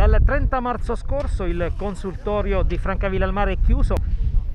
Dal 30 marzo scorso il consultorio di Francavilla al Mare è chiuso,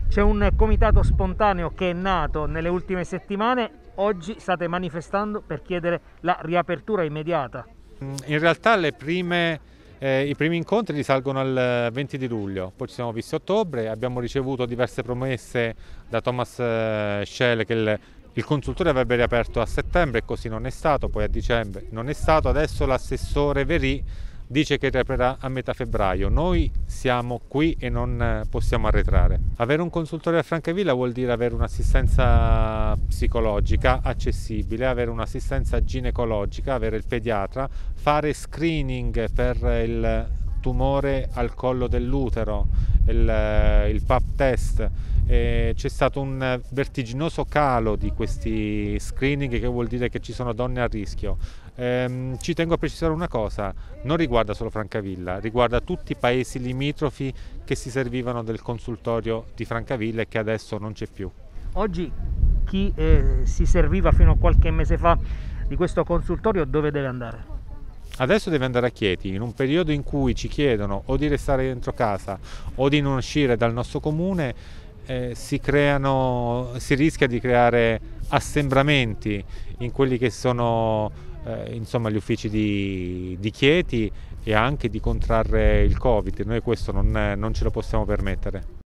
c'è un comitato spontaneo che è nato nelle ultime settimane, oggi state manifestando per chiedere la riapertura immediata. In realtà prime, eh, i primi incontri risalgono al 20 di luglio, poi ci siamo visti a ottobre, abbiamo ricevuto diverse promesse da Thomas eh, Schell che il, il consultore avrebbe riaperto a settembre e così non è stato, poi a dicembre non è stato, adesso l'assessore Verì dice che riaprirà a metà febbraio. Noi siamo qui e non eh, possiamo arretrare. Avere un consultore a Francavilla vuol dire avere un'assistenza psicologica accessibile, avere un'assistenza ginecologica, avere il pediatra, fare screening per il tumore al collo dell'utero, il, eh, il PAP test. c'è stato un vertiginoso calo di questi screening che vuol dire che ci sono donne a rischio. Ehm, ci tengo a precisare una cosa, non riguarda solo Francavilla, riguarda tutti i paesi limitrofi che si servivano del consultorio di Francavilla e che adesso non c'è più. Oggi chi eh, si serviva fino a qualche mese fa di questo consultorio dove deve andare? Adesso deve andare a Chieti, in un periodo in cui ci chiedono o di restare dentro casa o di non uscire dal nostro comune, eh, si, creano, si rischia di creare assembramenti in quelli che sono eh, insomma, gli uffici di, di, Chieti e anche di contrarre il Covid. Noi questo non, non ce lo possiamo permettere.